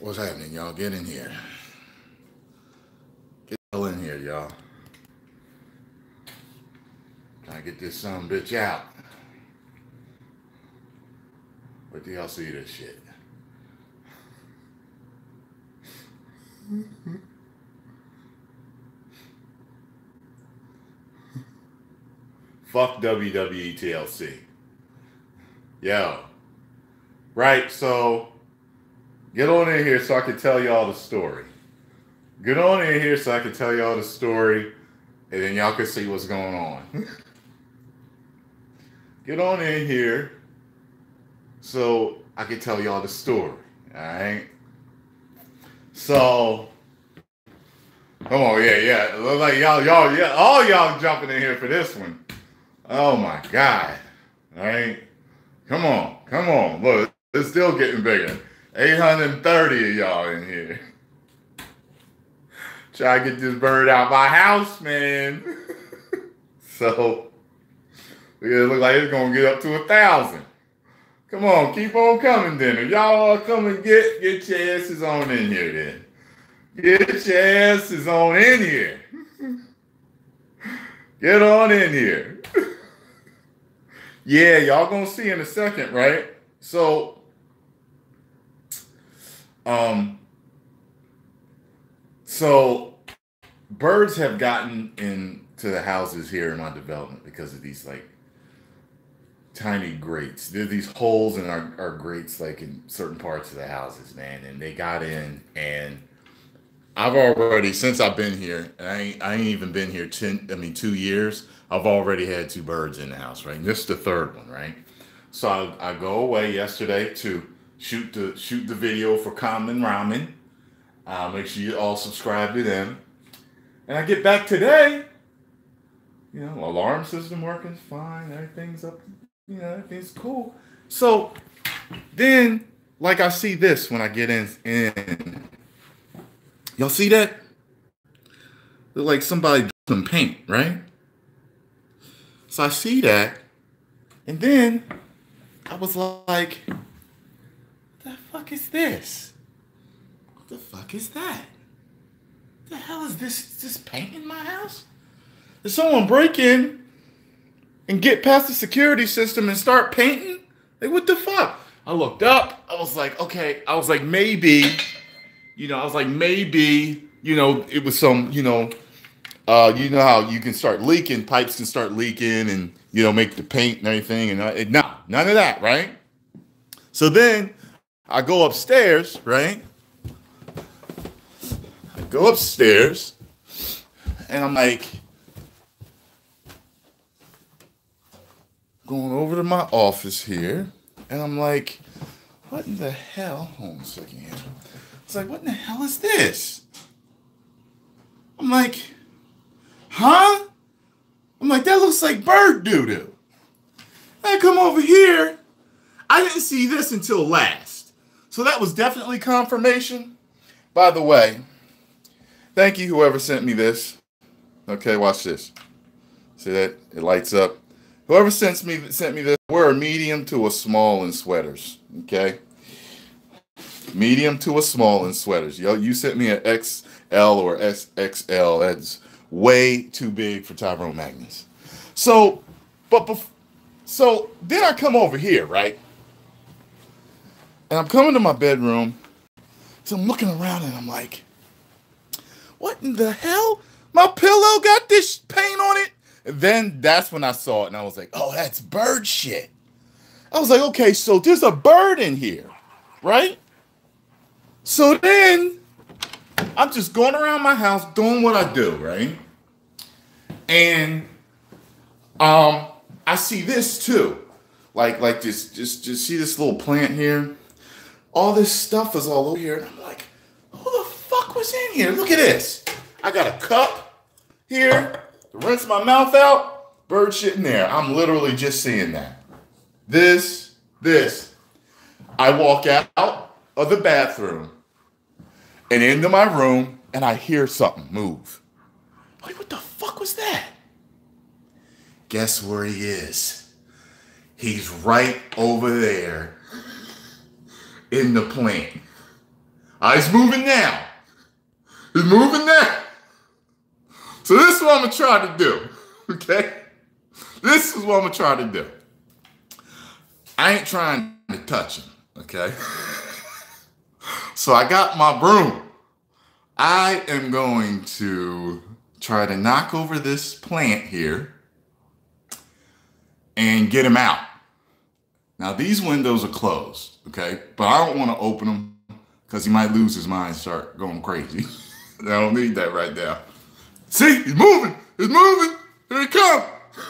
What's happening, y'all? Get in here. Get in here, y'all. Trying to get this some bitch out. Wait till y'all see this shit. Fuck WWE TLC. Yo. Right, so get on in here so I can tell y'all the story. Get on in here so I can tell y'all the story and then y'all can see what's going on. get on in here so I can tell y'all the story. Alright? So Come on, yeah, yeah. It looks like y'all, y'all, yeah, all y'all jumping in here for this one. Oh my God. All right. Come on, come on. Look, it's still getting bigger. 830 of y'all in here. Try to get this bird out my house, man. so it look like it's gonna get up to a thousand. Come on, keep on coming then. If y'all all come and get get your asses on in here then. Get your asses on in here. Get on in here. yeah, y'all gonna see in a second, right? So, um, so birds have gotten into the houses here in my development because of these like tiny grates. There are these holes in our, our grates, like in certain parts of the houses, man. And they got in, and I've already since I've been here, and I ain't, I ain't even been here ten. I mean, two years. I've already had two birds in the house, right? And this is the third one, right? So I, I go away yesterday to shoot the shoot the video for Common Ramen. Uh, make sure you all subscribe to them. And I get back today. You know, alarm system working fine. Everything's up. You know, everything's cool. So then, like I see this when I get in. in Y'all see that? Look like somebody some paint, right? So I see that, and then I was like, "What the fuck is this? What the fuck is that? the hell is this? Is this paint in my house? Did someone break in and get past the security system and start painting? Like, what the fuck? I looked up. I was like, okay. I was like, maybe, you know, I was like, maybe, you know, it was some, you know, uh, you know how you can start leaking, pipes can start leaking and, you know, make the paint and everything. And uh, no, none of that, right? So then I go upstairs, right? I go upstairs and I'm like, going over to my office here, and I'm like, what in the hell? Hold on a second here. It's like, what in the hell is this? I'm like, huh? I'm like, that looks like bird doo doo. I come over here. I didn't see this until last. So that was definitely confirmation. By the way, thank you, whoever sent me this. Okay, watch this. See that? It lights up. Whoever sent me sent me this, we're a medium to a small in sweaters. Okay. Medium to a small in sweaters. Yo, you sent me an XL or SXL. That's way too big for Tyrone Magnus. So, but bef- so then I come over here, right? And I'm coming to my bedroom. So I'm looking around and I'm like, what in the hell? My pillow got this paint on it. And then that's when I saw it and I was like, oh, that's bird shit. I was like, okay, so there's a bird in here, right? So then I'm just going around my house doing what I do, right? And um I see this too. Like like this just just see this little plant here. All this stuff is all over here. And I'm like, who the fuck was in here? Look at this. I got a cup here to rinse my mouth out. Bird shit in there. I'm literally just seeing that. This, this. I walk out of the bathroom and into my room and I hear something move. Like, what the fuck was that? Guess where he is? He's right over there in the plant. right, he's moving now. He's moving now. So this is what I'm gonna try to do. Okay? This is what I'm gonna try to do. I ain't trying to touch him, okay? so I got my broom. I am going to try to knock over this plant here and get him out. Now these windows are closed, okay? But I don't want to open them because he might lose his mind start going crazy. I don't need that right now. See, he's moving. He's moving. Here he comes.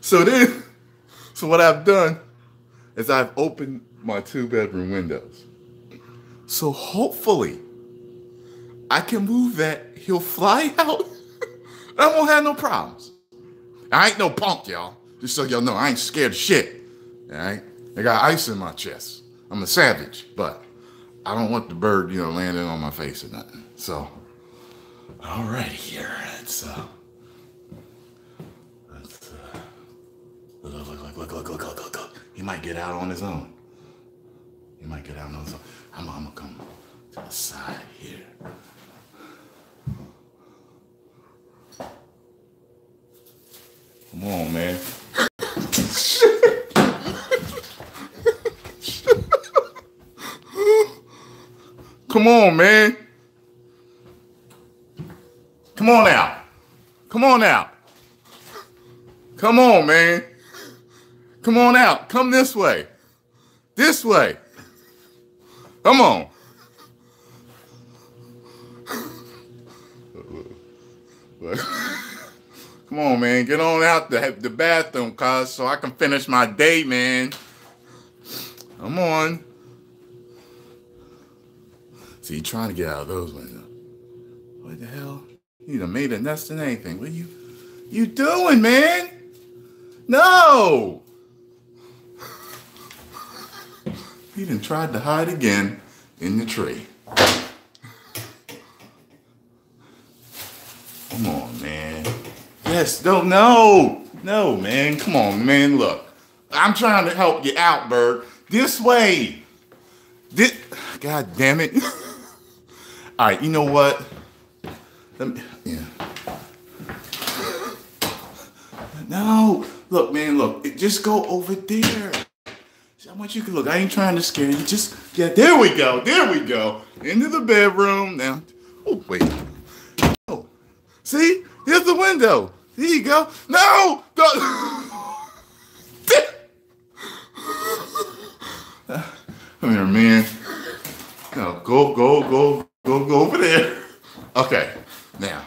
So then, so what I've done is I've opened my two bedroom windows. So hopefully I can move that. He'll fly out. I won't have no problems. I ain't no punk, y'all. Just so y'all know, I ain't scared of shit. All right? I got ice in my chest. I'm a savage, but I don't want the bird, you know, landing on my face or nothing. So, all right, here. Let's, uh, let's, uh, look, look, look, look, look, look, look, look, look. He might get out on his own. He might get out on his own. I'm, I'm gonna come to the side here. Come on, man. Come man. Come on out. Come on out. Come on, man. Come on out. Come this way. This way. Come on. Come on, man. Get on out the, the bathroom, cuz, so I can finish my day, man. Come on. See, you trying to get out of those windows. What the hell? You done made a nest in anything. What you you doing, man? No! He done tried to hide again in the tree. Come on, man. Yes, no, no, no, man. Come on, man. Look, I'm trying to help you out, Bird. This way. This, God damn it. All right, you know what? Let me, yeah. No, look, man, look. It just go over there. I want you to look. I ain't trying to scare you. Just, yeah, there we go. There we go. Into the bedroom. Now, oh, wait. Oh, see? Here's the window. There you go. No! Come here, man. No, go, go, go, go, go over there. Okay, now.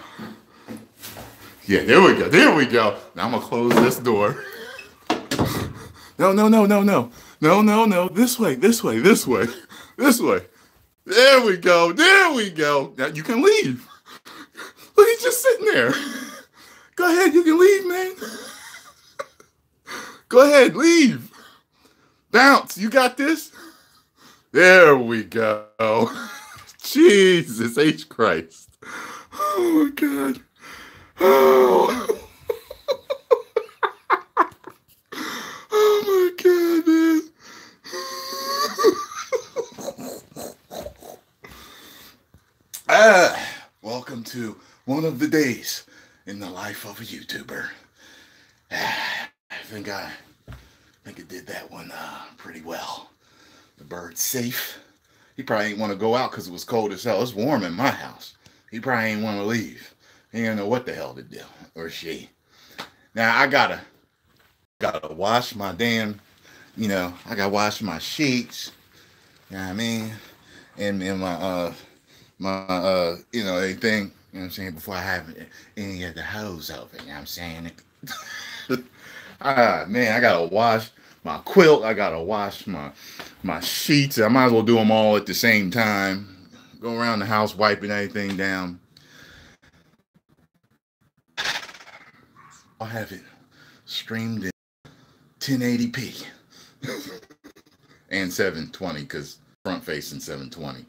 Yeah, there we go. There we go. Now I'm gonna close this door. No, no, no, no, no. No, no, no. This way, this way, this way, this way. There we go. There we go. Now you can leave. Look, he's just sitting there. Go ahead, you can leave, man. Go ahead, leave. Bounce. You got this? There we go. Jesus H. Christ. Oh my God. Oh. oh my God, man. ah, welcome to one of the days in the life of a YouTuber. Ah, I think I, I think I did that one uh, pretty well. The bird's safe. He probably ain't want to go out because it was cold as hell. It's warm in my house. He probably ain't want to leave. He didn't know what the hell to do, or she. Now I gotta, gotta wash my damn, you know, I gotta wash my sheets. You know what I mean? And, and my, uh, my, uh, you know, everything. You know what I'm saying? Before I have any of the hoes over. You know what I'm saying? ah, man, I gotta wash my quilt. I gotta wash my my sheets. I might as well do them all at the same time. Go around the house wiping everything down. I'll have it streamed in 1080p and 720 because front facing 720,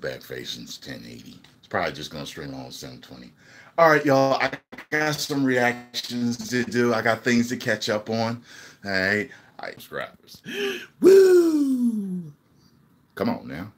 back facing's 1080. It's probably just gonna stream on 720. All right, y'all. I got some reactions to do. I got things to catch up on. All right subscribers. Woo! Come on now.